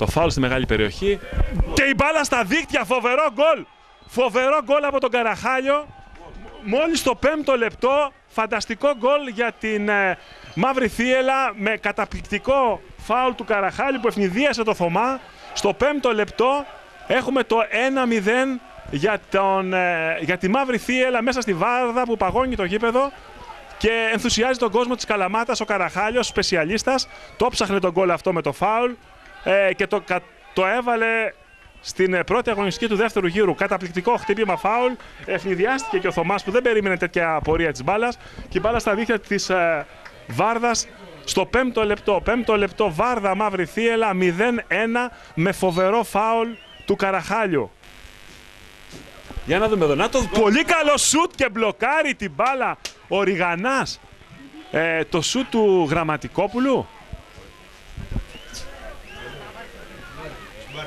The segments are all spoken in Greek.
Το φάουλ στη μεγάλη περιοχή. Και η μπάλα στα δίκτυα. Φοβερό γκολ. Φοβερό γκολ από τον Καραχάλιο. Μόλις στο πέμπτο λεπτό. Φανταστικό γκολ για την ε, Μαύρη Θίελα με καταπληκτικό φάουλ του Καραχάλιου που ευνηδίασε το Θωμά. Στο πέμπτο λεπτό έχουμε το 1-0 για, τον, ε, για τη Μαύρη Θίελα μέσα στη Βάρδα που παγώνει το γήπεδο και ενθουσιάζει τον κόσμο της Καλαμάτας ο Καραχάλιος, σπεσιαλίστας. Το ψάχνε τον γκολ αυτό με το φάουλ ε, και το, το έβαλε στην ε, πρώτη αγωνιστική του δεύτερου γύρου. Καταπληκτικό χτύπημα φάουλ. Ευνηδιάστηκε και ο Θωμάς που δεν περίμενε τέτοια πορεία της μπάλας. Και η μπάλα στα δίχτυα της ε, Βάρδας στο πέμπτο λεπτό. Πέμπτο λεπτό Βάρδα Μαύρη Θίελα 0-1 με φοβερό φάουλ του Καραχάλιου. Για να δούμε εδώ. Να το πολύ καλό σουτ και μπλοκάρει την μπάλα ο Ριγανάς. Ε, το σουτ του Γραμματικόπουλου.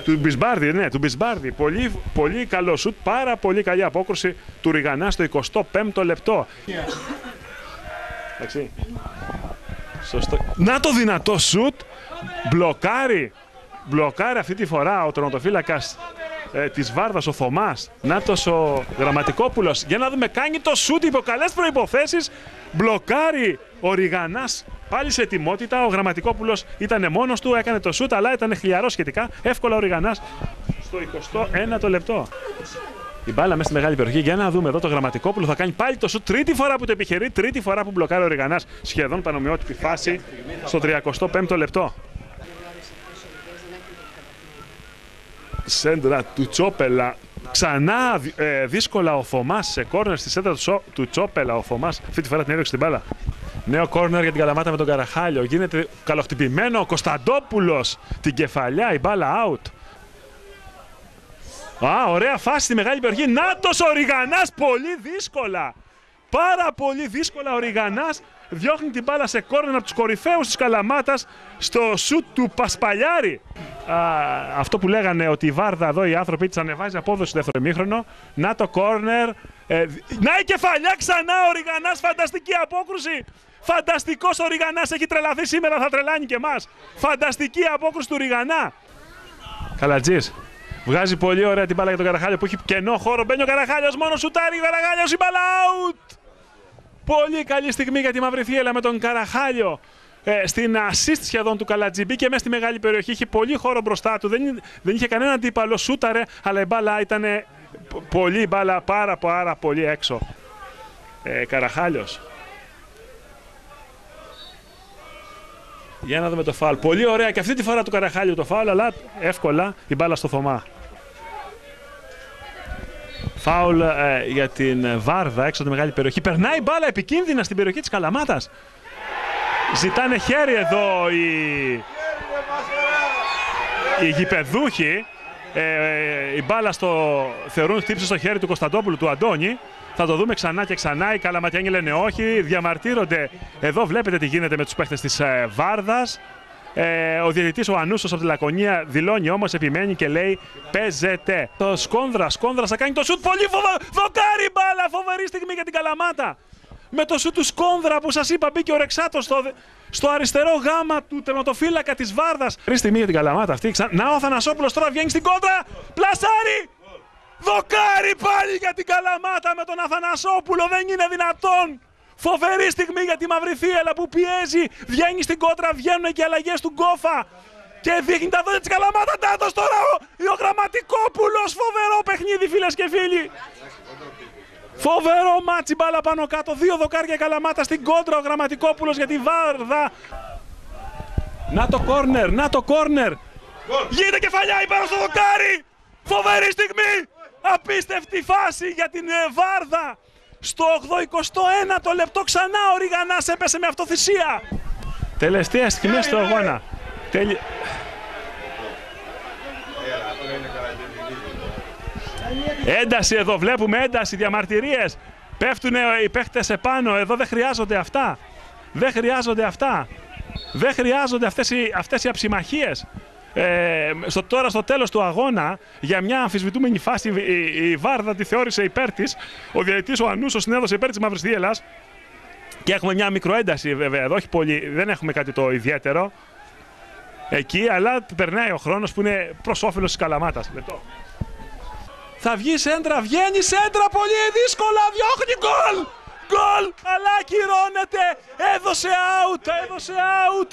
Του Μπισμπάρδη, ναι, του Μπισμπάρδη. Πολύ, πολύ καλό σουτ, πάρα πολύ καλή απόκρουση του Ριγανά στο 25ο λεπτό. Εντάξει. Σωστό. Να το δυνατό σουτ, μπλοκάρει, μπλοκάρει αυτή τη φορά ο τροματοφύλακας ε, της Βάρδας, ο Θωμάς. Νάτος ο Γραμματικόπουλος. Για να δούμε, κάνει το σουτ υπό καλές προϋποθέσεις, μπλοκάρει ο Ριγανάς Πάλι σε ετοιμότητα. Ο Γραμματικόπουλος ήταν μόνος του, έκανε το σουτ, αλλά ήταν χλιαρό σχετικά. Εύκολα ο Ριγανάς στο 21ο λεπτό. Η μπάλα μέσα στη μεγάλη περιοχή. Για να δούμε εδώ το Γραμματικόπουλο θα κάνει πάλι το σουτ. Τρίτη φορά που το επιχειρεί, τρίτη φορά που μπλοκάρει ο Ριγανάς. Σχεδόν πανομοιότυπη φάση στο 35ο λεπτό. Σέντρα του Τσόπελα. Ξανά ε, δύσκολα ο Θωμάς σε κόρνερ στη σέντρα του Τσόπελα. Ο Θωμάς αυτή τη φορά την έδειξε την μπάλα. Νέο κόρνερ για την Καλαμάτα με τον Καραχάλιο. Γίνεται καλοχτυπημένο ο Κωνσταντόπουλος. Την κεφαλιά, η μπάλα out. Α, ωραία φάση στη μεγάλη περιοχή. Νάτος ο Ριγανάς, πολύ δύσκολα. Πάρα πολύ δύσκολα ο Ριγανάς διώχνει την μπάλα σε κόρνερ από τους κορυφαίους της Καλαμάτας στο σουτ του Πασπαλιάρη. Α, αυτό που λέγανε ότι η Βάρδα εδώ οι άνθρωποι της ανεβάζει απόδοση στο δεύτερο ημίχρονο. Να το κόρνερ. Ε, να η κεφαλιά ξανά ο Ριγανάς, φανταστική απόκρουση. Φανταστικός ο Ριγανάς έχει τρελαθεί σήμερα, θα τρελάνει και εμάς. Φανταστική απόκρουση του Ριγανά. Καλατζή. Βγάζει πολύ ωραία την μπάλα για τον Καραχάλιο που έχει κενό χώρο. Μπαίνει ο Καραχάλιος μόνος σουτάρει. Ο Καραχάλιος η μπάλα out. Πολύ καλή στιγμή για τη Μαύρη Θίελα με τον Καραχάλιο. Ε, στην assist σχεδόν του Καλατζιμπή και μέσα στη μεγάλη περιοχή. Είχε πολύ χώρο μπροστά του. Δεν, δεν είχε κανένα αντίπαλο. Σούταρε, αλλά η μπάλα ήταν πολύ μπάλα, πάρα πάρα πολύ έξω. Ε, Καραχάλιος. Για να δούμε το φάουλ. Πολύ ωραία και αυτή τη φορά του Καραχάλιου το φάουλ, αλλά εύκολα η μπάλα στο Θωμά. Φάουλ ε, για την Βάρδα έξω από τη μεγάλη περιοχή. Περνάει η μπάλα επικίνδυνα στην περιοχή της Καλαμάτας. Ζητάνε χέρι εδώ οι, οι γηπεδούχοι. Ε, ε, η μπάλα στο θεωρούν χτύπησε στο χέρι του Κωνσταντόπουλου του Αντώνη. Θα το δούμε ξανά και ξανά. Οι Καλαματιάνοι λένε όχι. Διαμαρτύρονται. Εδώ βλέπετε τι γίνεται με τους παίχτε της ε, Βάρδας. Ε, ο διαιτητής ο Ανούσος από τη Λακωνία δηλώνει όμως, επιμένει και λέει παίζεται. Το Σκόνδρας, Σκόνδρας θα κάνει το σουτ. Πολύ φοβερό. Δοκάρι μπάλα. Φοβερή στιγμή για την Καλαμάτα. Με το σουτ του Σκόνδρα που σας είπα μπήκε ο Ρεξάτο στο, στο αριστερό γάμα του τερματοφύλακα της Βάρδας. Φοβερή στιγμή για την Καλαμάτα αυτή. Να ο Θανασόπουλος τώρα βγαίνει στην κόντρα. Πλασάρει. Δοκάρι πάλι για την Καλαμάτα με τον Αθανασόπουλο. Δεν είναι δυνατόν. Φοβερή στιγμή για τη Μαύρη Θύελλα που πιέζει. Βγαίνει στην κόντρα, βγαίνουν και αλλαγές του Γκόφα. Και δείχνει τα δόντια της Καλαμάτας. Να το τώρα ο, ο Γραμματικόπουλος. Φοβερό παιχνίδι, φίλες και φίλοι. Φοβερό ματς η μπάλα πάνω κάτω. Δύο δοκάρια Καλαμάτα στην κόντρα. Ο Γραμματικόπουλος για τη Βάρδα. Να το κόρνερ, να το κόρνερ. Γίνεται κεφαλιά υπέρ στο δοκάρι. Φοβερή στιγμή. Απίστευτη φάση για την ε, Βάρδα. Στο 81 το λεπτό ξανά ο Ριγανάς έπεσε με αυτοθυσία. Τελευταία στιγμή στο αγώνα. Τέλει... Ένταση εδώ, βλέπουμε ένταση, διαμαρτυρίες. Πέφτουν οι παίχτες επάνω, εδώ δεν χρειάζονται αυτά. Δεν χρειάζονται αυτά. Δεν χρειάζονται αυτές οι, αυτές οι αψημαχίες ε, στο, τώρα στο τέλος του αγώνα για μια αμφισβητούμενη φάση η, η Βάρδα τη θεώρησε υπέρ της. Ο διαιτητής ο Ανούσος την έδωσε υπέρ της Μαύρης Θίελας και έχουμε μια μικροένταση βέβαια εδώ, όχι πολύ, δεν έχουμε κάτι το ιδιαίτερο. εκεί, αλλά περνάει ο χρόνος που είναι προς όφελος της Καλαμάτας. Λεπτό. Θα βγει σέντρα, βγαίνει σέντρα, πολύ δύσκολα, διώχνει γκολ! Γκολ, αλλά ακυρώνεται, έδωσε out, έδωσε out,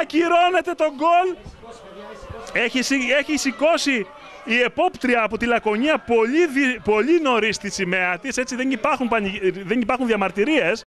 ακυρώνεται το γκολ. Έχει, έχει σηκώσει η επόπτρια από τη Λακωνία πολύ, πολύ νωρίς τη σημαία της. Έτσι δεν υπάρχουν, δεν υπάρχουν διαμαρτυρίες.